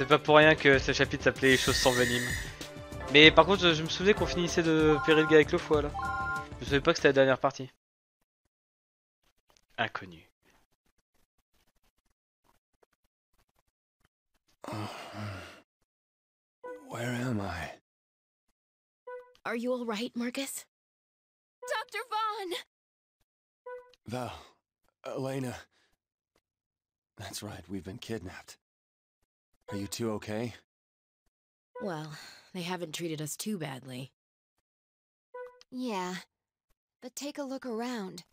C'est pas pour rien que ce chapitre s'appelait Les choses sans venime. Mais par contre, je, je me souvenais qu'on finissait de périr le gars avec le foie là. Je savais pas que c'était la dernière partie. Inconnu. Where am I? Are you all right, Marcus? Dr. Vaughn! Val, Elena. That's right, we've been kidnapped. Are you two okay? Well, they haven't treated us too badly. Yeah. But take a look around.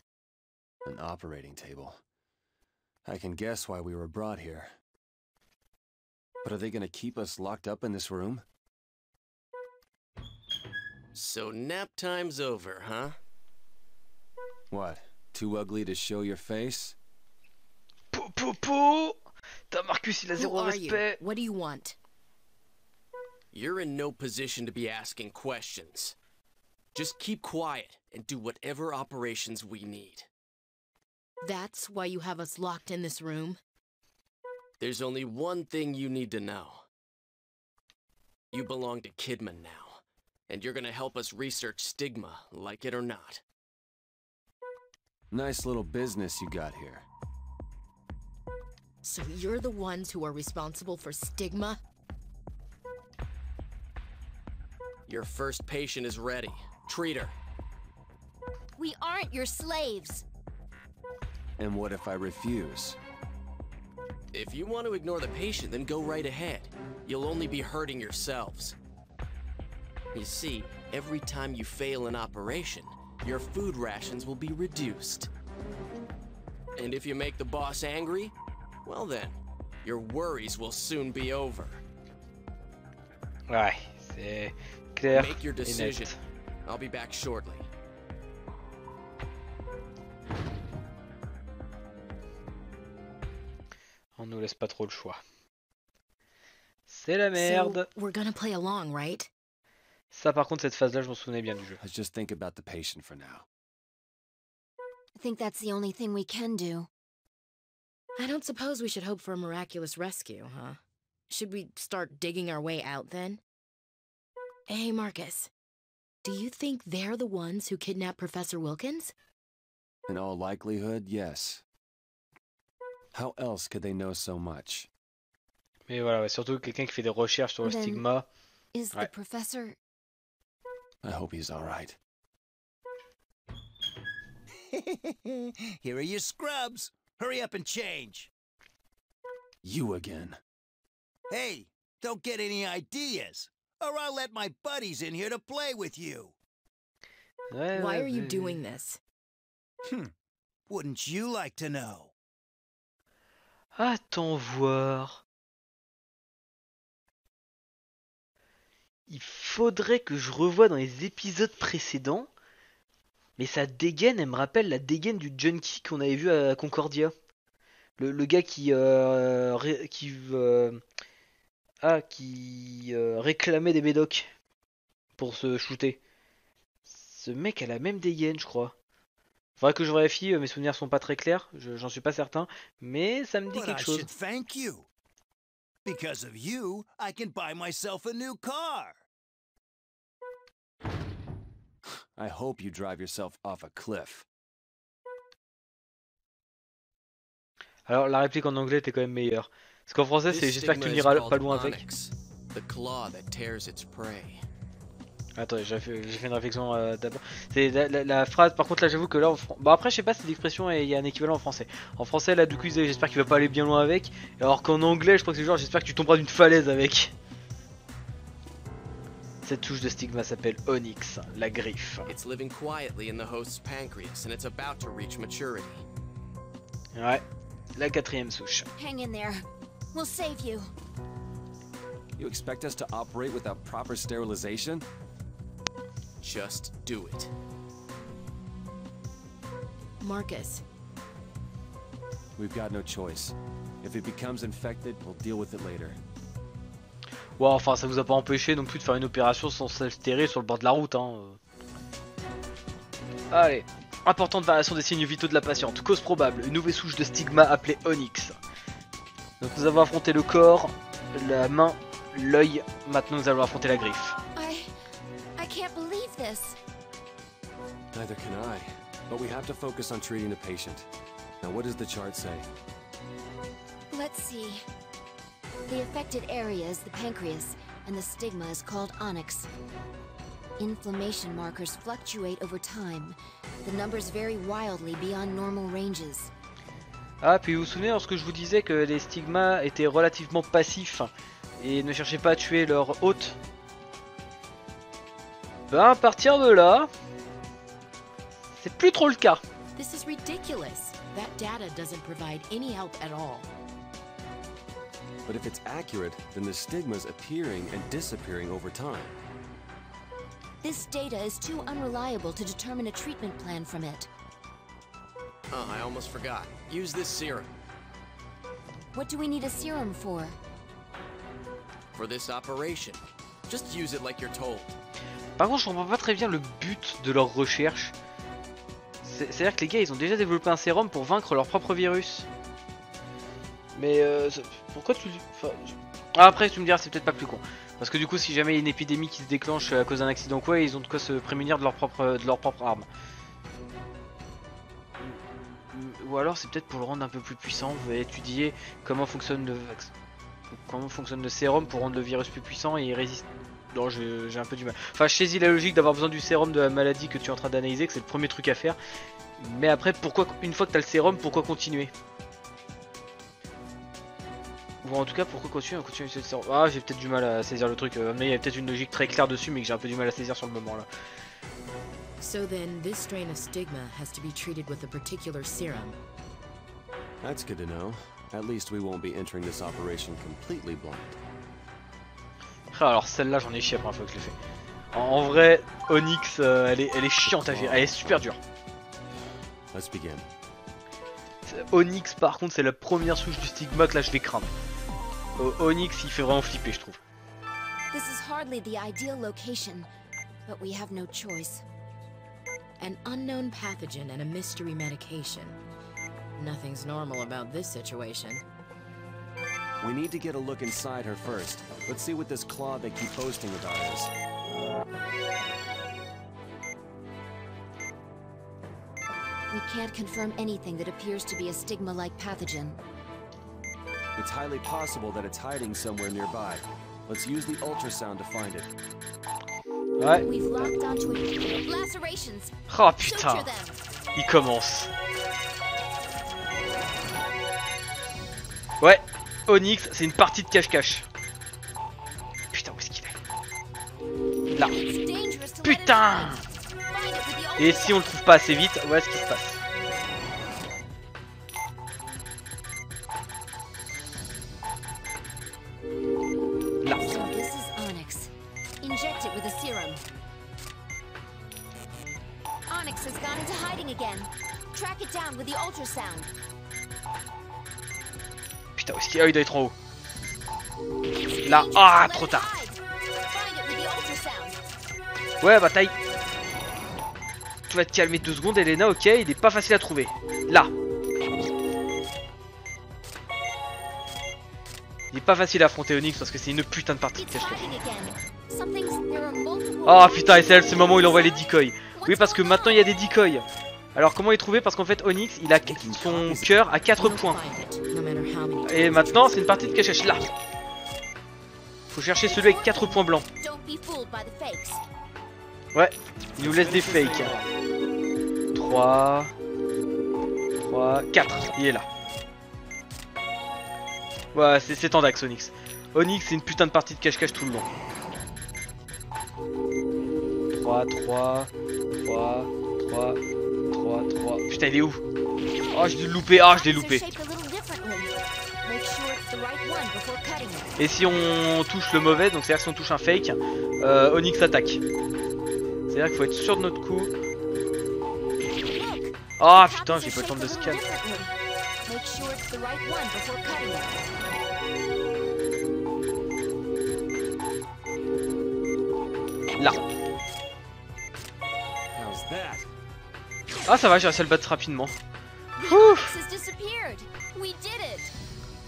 An operating table. I can guess why we were brought here. But are they gonna keep us locked up in this room? So nap time's over, huh? What? Too ugly to show your face? Pou pou pou T'as Marcus, il a Who zéro are you? respect. What do you want? You're in no position to be asking questions. Just keep quiet and do whatever operations we need. That's why you have us locked in this room? There's only one thing you need to know. You belong to Kidman now, and you're gonna help us research stigma, like it or not. Nice little business you got here. So you're the ones who are responsible for stigma? Your first patient is ready. Treat her. We aren't your slaves. And what if I refuse? If you want to ignore the patient, then go right ahead. You'll only be hurting yourselves. You see, every time you fail an operation, your food rations will be reduced. And if you make the boss angry, well then, your worries will soon be over. Ouais, c'est clair Make your decision. I'll be back shortly. On nous laisse pas trop le choix. C'est la merde. So we're gonna play along, right? Ça par contre, cette phase-là, je m'en souvenais bien du jeu. Let's just think about the patient for now. I think that's the only thing we can do. I don't suppose we should hope for a miraculous rescue, huh? Should we start digging our way out then? Hey, Marcus. Do you think they're the ones who kidnapped Professor Wilkins? In all likelihood, yes. How else could they know so much? Mais voilà, ouais, surtout quelqu'un qui fait des recherches sur le Then- stigma. Is the professor. I hope he's alright. Here are your scrubs. Hurry up and change. You again. Hey, don't get any ideas, or I'll let my buddies in here to play with you. Why are you ouais. doing this? Wouldn't you like to know? Attends voir. Il faudrait que je revoie dans les épisodes précédents. Mais sa dégaine, elle me rappelle la dégaine du junkie qu'on avait vu à Concordia. Le, le gars qui euh, ré- qui euh, ah qui euh, réclamait des médocs pour se shooter. Ce mec a la même dégaine, je crois. Faudrait que je vérifie, mes souvenirs sont pas très clairs, je- j'en suis pas certain, mais ça me dit quelque chose. Because of you, I can buy myself a new car. I hope you drive yourself off a cliff. Alors la réplique en anglais était quand même meilleure. Parce qu'en français c'est j'espère que tu n'iras pas loin avec. onyx, the claw that tears its prey. Attends, j'ai fait, une réflexion euh, d'abord. C'est la, la- la phrase, par contre là j'avoue que là en fran- Bon après je sais pas si l'expression est- il y a un équivalent en français. En français là du coup j'espère qu'il va pas aller bien loin avec. Alors qu'en anglais je crois que c'est genre j'espère que tu tomberas d'une falaise avec. Cette touche de stigma s'appelle Onyx, la griffe. It's living quietly in the host's pancreas, and it's about to reach maturity. Ouais, la quatrième souche. Hang in there. We'll save you. You expect us to operate without proper sterilization? Just do it. Marcus, We've got no choice. If it becomes infected, we'll deal with it later. Ouais, enfin ça vous a pas empêché non plus de faire une opération sans s'altérer sur le bord de la route hein. euh. Allez, importante variation des signes vitaux de la patiente. Cause probable, une nouvelle souche de stigma appelée Onyx. Donc nous avons affronté le corps, la main, l'œil. Maintenant, nous allons affronter la griffe. I... I can't believe this. Neither can I. But we have to focus on treating the patient. Now, what does the chart say? Let's see. The affected area is the pancreas, and the stigma is called onyx. Inflammation markers fluctuate over time. The numbers vary wildly beyond normal ranges. Ah, puis vous vous souvenez lorsque je vous disais que les stigmas étaient relativement passifs et ne cherchaient pas à tuer leur hôte? Ben, à partir de là, c'est plus trop le cas. This is ridiculous. That data doesn't provide any help at all. But if it's accurate, then the stigma's appearing and disappearing over time. This data is too unreliable to determine a treatment plan from it. Oh, I almost forgot. Use this serum. What do we need a serum for? For this operation. Just use it like you're told. Par contre, je comprends pas très bien le but de leur recherche. C'est- C'est-à-dire que les gars, ils ont déjà développé un sérum pour vaincre leur propre virus. Mais euh, pourquoi tu... Ah, après, tu me diras, c'est peut-être pas plus con. Parce que du coup, si jamais il y a une épidémie qui se déclenche à cause d'un accident ou quoi, ils ont de quoi se prémunir de leur propre, de leur propre arme. Ou alors, c'est peut-être pour le rendre un peu plus puissant. Vous allez étudier comment fonctionne le comment fonctionne le sérum pour rendre le virus plus puissant et résiste. Non, j'ai j'ai un peu du mal. Enfin, je saisis la logique d'avoir besoin du sérum de la maladie que tu es en train d'analyser, que c'est le premier truc à faire. Mais après, pourquoi une fois que t'as le sérum, pourquoi continuer? Ou en tout cas, pourquoi continuer à continuer ce sérum Ah, j'ai peut-être du mal à saisir le truc. euh, mais il y a peut-être une logique très claire dessus, mais que j'ai un peu du mal à saisir sur le moment là. So then, this strain of stigma has to be treated with a particular serum. That's good to know. At least we won't be entering this operation completely blind. Ah, alors celle-là, j'en ai chié la première fois que je l'ai fait. En, en vrai, Onyx, euh, elle, est, elle est chiante à gérer, elle est super dure. Let's begin. Onyx, par contre, c'est la première souche du stigma que là je vais craindre. O- Onyx, il fait vraiment flipper, je trouve. This is hardly the ideal location, but we have no choice. An unknown pathogen and a mystery medication. Nothing's normal about this situation. We need to get a look inside her first. Let's see what this claw they keep boasting about is. We can't confirm anything that appears to be a stigma-like pathogen. It's highly possible that it's hiding somewhere nearby. Let's use the ultrasound to find it. Ouais. We've locked onto it. Lacerations! Oh putain, il commence. Ouais, Onyx, c'est une partie de cache-cache. Putain, où est-ce qu'il est? Là. Putain Et si on le trouve pas assez vite, voilà ce qui se passe? Onyx has gone into hiding again. Track it down with the ultrasound. Putain, où est-ce qu'il est Ah, il doit être en haut. Là. Ah, trop tard. Ouais, bataille. Tu vas te calmer deux secondes, Elena, ok, il est pas facile à trouver. Là. Il est pas facile à affronter Onyx parce que c'est une putain de partie de multiple Oh putain, et c'est le moment où il envoie les decoys. Oui, parce que maintenant il y a des decoys. Alors comment il trouvait Parce qu'en fait Onyx, il a son cœur à 4 We'll points. Et maintenant c'est une partie de cache-cache là. Faut chercher celui avec 4 points blancs. Ouais, il nous laisse des fakes. 3, 3, 4, il est là. Ouais, c'est c'est Tandax Onyx. Onyx, c'est une putain de partie de cache-cache tout le long. 3, 3, 3, 3, 3, 3. Putain, il est où? Oh, je l'ai loupé, ah, je l'ai loupé. Et si on touche le mauvais, donc c'est-à-dire si on touche un fake, euh, Onyx attaque. C'est-à-dire qu'il faut être sûr de notre coup. Ah the putain, j'ai pas le temps de scan. little Ah ça va, j'ai réussi à le battre rapidement.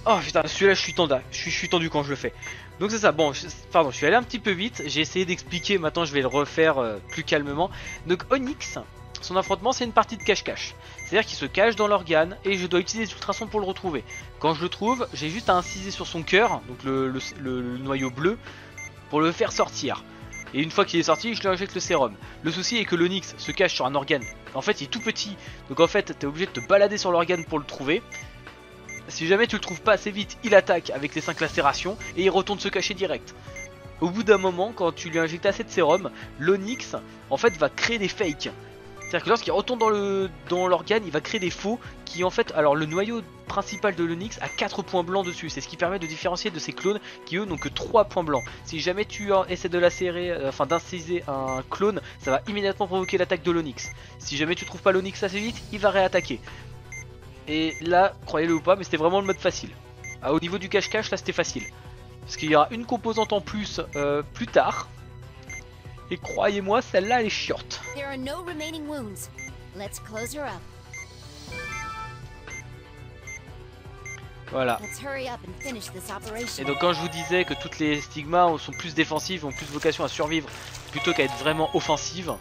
Oh putain, celui-là, je suis tendu, je suis, je suis tendu quand je le fais. Donc c'est ça, bon, je- pardon, je suis allé un petit peu vite, j'ai essayé d'expliquer, maintenant je vais le refaire euh, plus calmement. Donc Onyx, son affrontement c'est une partie de cache-cache. C'est-à-dire qu'il se cache dans l'organe et je dois utiliser les ultrasons pour le retrouver. Quand je le trouve, j'ai juste à inciser sur son cœur, donc le, le- le- le noyau bleu, pour le faire sortir. Et une fois qu'il est sorti, je lui injecte le sérum. Le souci est que l'Onyx se cache sur un organe. En fait, il est tout petit, donc en fait, t'es obligé de te balader sur l'organe pour le trouver. Si jamais tu le trouves pas assez vite, il attaque avec ses 5 lacérations et il retourne se cacher direct. Au bout d'un moment, quand tu lui injectes assez de sérum, l'Onyx en fait va créer des fakes. C'est-à-dire que lorsqu'il retourne dans le dans l'organe, il va créer des faux qui en fait, alors le noyau principal de l'Onyx a 4 points blancs dessus, c'est ce qui permet de différencier de ses clones qui eux n'ont que 3 points blancs. Si jamais tu essaies de lacérer, euh, enfin d'inciser un clone, ça va immédiatement provoquer l'attaque de l'Onyx. Si jamais tu trouves pas l'Onyx assez vite, il va réattaquer. Et là, croyez-le ou pas, mais c'était vraiment le mode facile. Ah, au niveau du cache-cache, là c'était facile. Parce qu'il y aura une composante en plus euh, plus tard. Et croyez-moi, celle-là elle est chiante. There are no remaining wounds. Let's close her up. Voilà. Et donc quand je vous disais que toutes les stigmas sont plus défensives, ont plus vocation à survivre plutôt qu'à être vraiment offensives,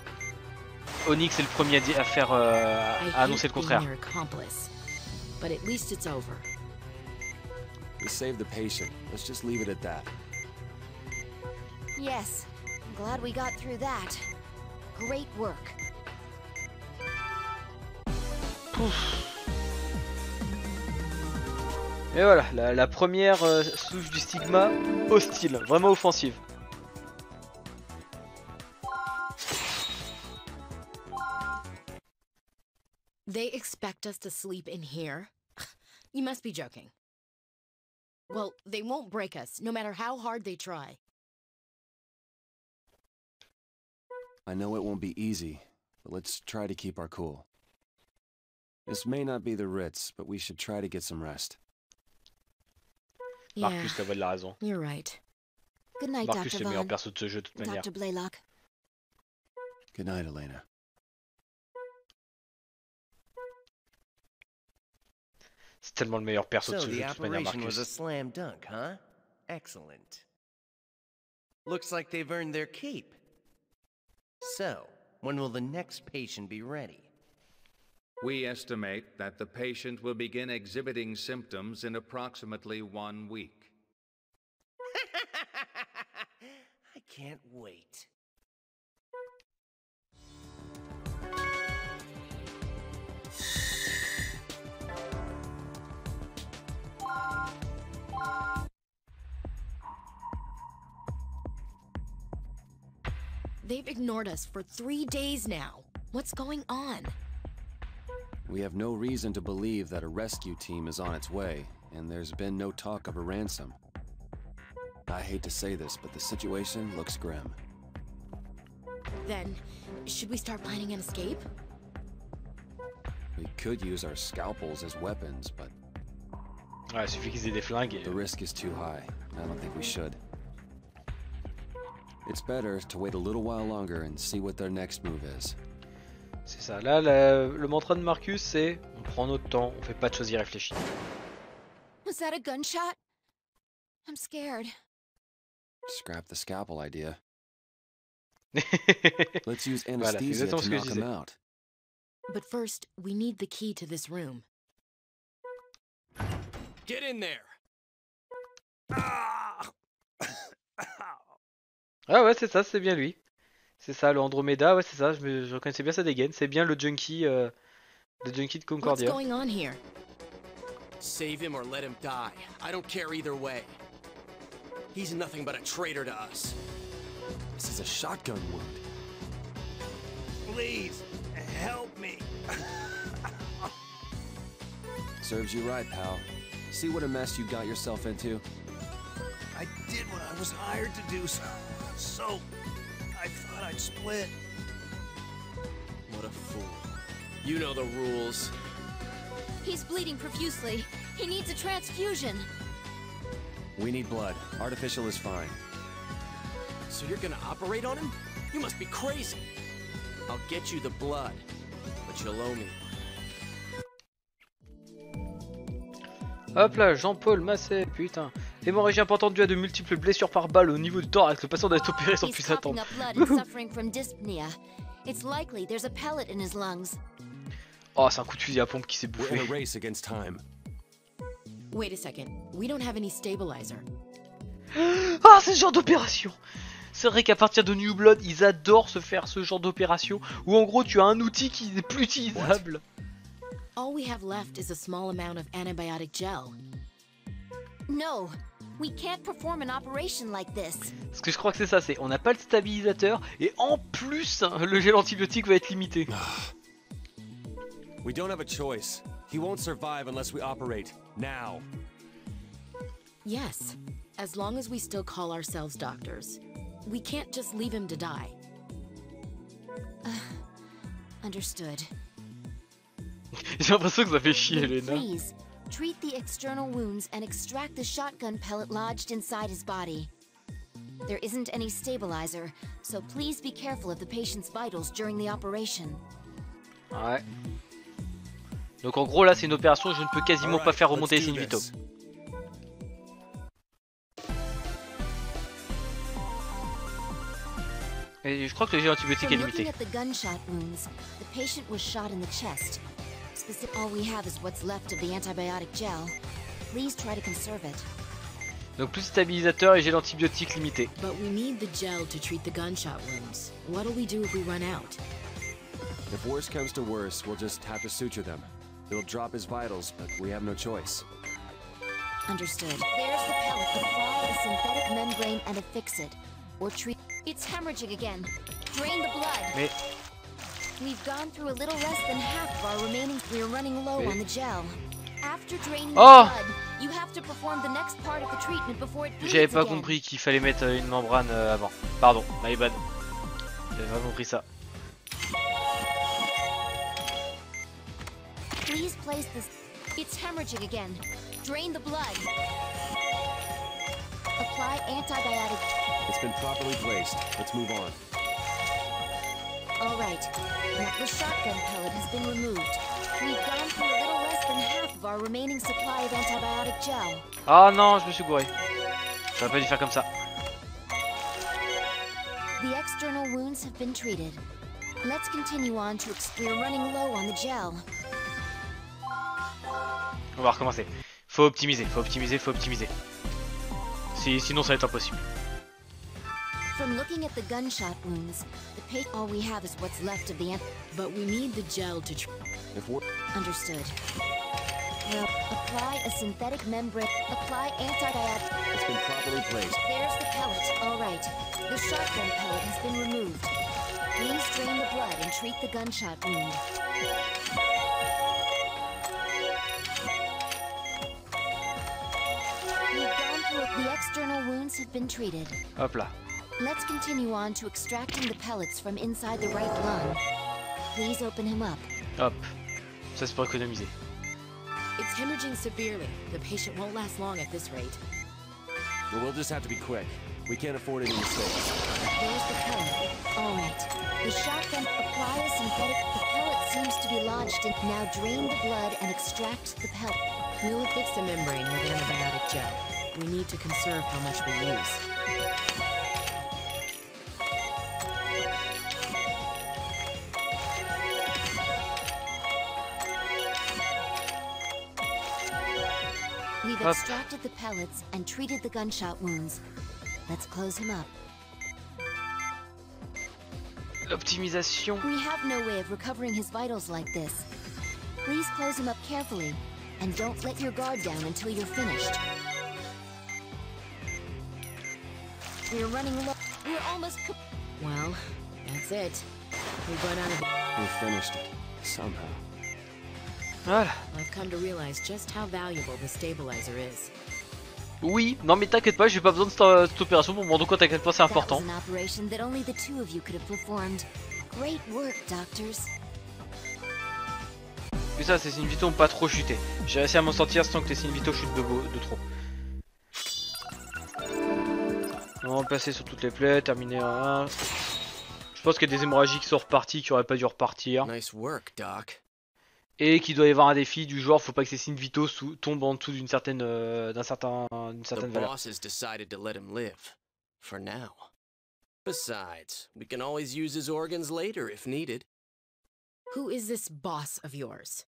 Onyx est le premier à, faire euh, à annoncer le contraire. your accomplice, but at least it's over. We saved the patient. Let's just leave it at that. Yes. I'm glad we got through that. Great work. Et voilà, la, la première euh, souche du stigma, hostile, vraiment offensive. They expect us to sleep in here? You must be joking. Well, they won't break us, no matter how hard they try. I know it won't be easy, but let's try to keep our cool. This may not be the Ritz, but we should try to get some rest. Yeah, Marcus, t'as la raison. you're right. Good night, Marcus, Dr. c'est le meilleur Vaughn. perso de ce jeu de toute manière. Dr. Blaylock. Good night, Elena. C'est tellement le meilleur perso de So ce the jeu de toute manière, operation was a slam dunk, huh? Excellent. Looks like they've earned their keep. So, when will the next patient be ready? We estimate that the patient will begin exhibiting symptoms in approximately one week. I can't wait. They've ignored us for three days now. What's going on? We have no reason to believe that a rescue team is on its way, and there's been no talk of a ransom. I hate to say this, but the situation looks grim. Then, should we start planning an escape? We could use our scalpels as weapons, but Ouais, il suffit qu'ils aient des flingues the risk is too high. I don't think we should. It's better to wait a little while longer and see what their next move is. C'est ça. Là, la- le mantra de Marcus, c'est on prend notre temps, on fait pas de choses irréfléchies. Was that a gunshot? I'm scared. Scrap the scalpel idea. Let's use anesthesia exactement to ce knock him out. But first, we need the key to this room. Get in there! Ah ouais, c'est ça, c'est bien lui. C'est ça, le Andromeda, ouais, c'est ça, je, me- je reconnaissais bien sa dégaine. C'est bien le junkie, euh, le junkie de What's Concordia. going on here? Save him or let him die. I don't care either way. He's nothing but a traitor to us. This is a shotgun wound. Please, help me. Serves you right, pal. See what a mess you got yourself into? I did what I was hired to do, so, so I thought I'd split. What a fool. You know the rules. He's bleeding profusely. He needs a transfusion. We need blood. Artificial is fine. So you're gonna operate on him? You must be crazy. I'll get you the blood, but you'll owe me. Hop là, Jean-Paul Massé, putain. Hémorragie importante due à de multiples blessures par balle au niveau du thorax. Le patient doit être opéré sans plus attendre. up blood and suffering from dyspnea. It's likely there's a pellet in his lungs. Oh, c'est un coup de fusil à pompe qui s'est bouffé. Wait a second. We don't have any stabilizer. Ah, c'est ce genre d'opération C'est vrai qu'à partir de New Blood, ils adorent se faire ce genre d'opération où en gros tu as un outil qui n'est plus utilisable. All we have left is a small amount of antibiotic gel. No, we can't perform an operation like this. Parce que je crois que c'est ça, c'est on n'a pas le stabilisateur et en plus hein, le gel antibiotique va être limité. Ah. We don't have a choice. He won't survive unless we operate. Now. Yes, as long as we still call ourselves doctors. We can't just leave him to die. Understood. J'ai l'impression que ça fait chier Then Elena. please, treat the external wounds and extract the shotgun pellet lodged inside his body. There isn't any stabilizer, so please be careful of the patient's vitals during the operation. Ouais. Donc en gros là c'est une opération, je ne peux quasiment pas faire remonter les do in vitro. this. Et je crois que le gel antibiotique est From looking limité. Specific all we have is what's left of the antibiotic gel. Please try to conserve it. Donc plus de stabilisateur et gel antibiotique limité. But we need the gel to treat the gunshot wounds. What'll we do if we run out? If worse comes to worse, we'll just have to suture them. It'll drop his vitals, but we have no choice. Understood. There's the pellet. Apply a synthetic membrane and affix it. Or treat. It's hemorrhaging again. Drain the blood. Mais Oh! the blood, you have to perform the next part of the treatment before it bleeds j'avais pas compris qu'il fallait mettre euh, une membrane euh, avant. Pardon, my bad. J'avais pas compris ça. Please place this. It's hemorrhaging again. Drain the blood. Apply antibiotic. It's been properly placed. Let's move on. All right. Now the shotgun pellet has been removed. We've gone through a little less than half of our remaining supply of antibiotic gel. Ah non, je me suis gouré. J'aurais pas dû faire comme ça. The external wounds have been treated. Let's continue on to. We're running low on the gel. On va recommencer. Faut optimiser, faut optimiser, faut optimiser. Si, sinon ça va être impossible. From looking at the gunshot wounds, the pa- all we have is what's left of the ant. But we need the gel to tr- If wor- Understood. Well, apply a synthetic membrane. Apply antibiotic. it's been properly placed. There's the pellet. All right. The shotgun pellet has been removed. Please drain the blood and treat the gunshot wound. We've gone through the external wounds have been treated. Hop là. Let's continue on to extracting the pellets from inside the right lung. Please open him up. Hop. Ça c'est pour économiser. It's hemorrhaging severely. The patient won't last long at this rate. But we'll just have to be quick. We can't afford any mistakes. There's the pellet. All right. The shotgun apply a synthetic. The pellet seems to be lodged in. Now drain the blood and extract the pellet. We'll fix the membrane with antibiotic gel. We need to conserve how much we use. We've Up. extracted the pellets and treated the gunshot wounds. Let's close him up. L'optimisation. We have no way of recovering his vitals like this. Please close him up carefully, and don't let your guard down until you're finished. We're running low. We're almost. co- Well, that's it. We've run out of. We finished it. Somehow. Voilà. I've come to realize just how valuable the stabilizer is. Oui, non mais t'inquiète pas, j'ai pas besoin de cette, cette opération pour me rendre compte à quel point c'est important. was an operation that only the two of you could have performed. Great work, doctors. Et ça, ces Invito ont pas trop chuté. J'ai réussi à m'en sortir sans que les Invito chutent de, trop. On va passer sur toutes les plaies, terminer un. Je pense qu'il y a des hémorragies qui sont reparties, qui auraient pas dû repartir. Nice work, Doc. Et qu'il doit y avoir un défi du genre, faut pas que ses signes vitaux sous- tombent en dessous d'une certaine, euh, d'un certain, d'une The certaine valeur. boss has decided to let him live. For now. Besides, we can always use his organs later if needed. Who is this boss of yours?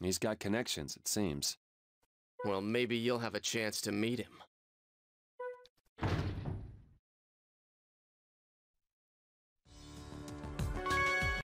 He's got connections, it seems. Well, maybe you'll have a chance to meet him.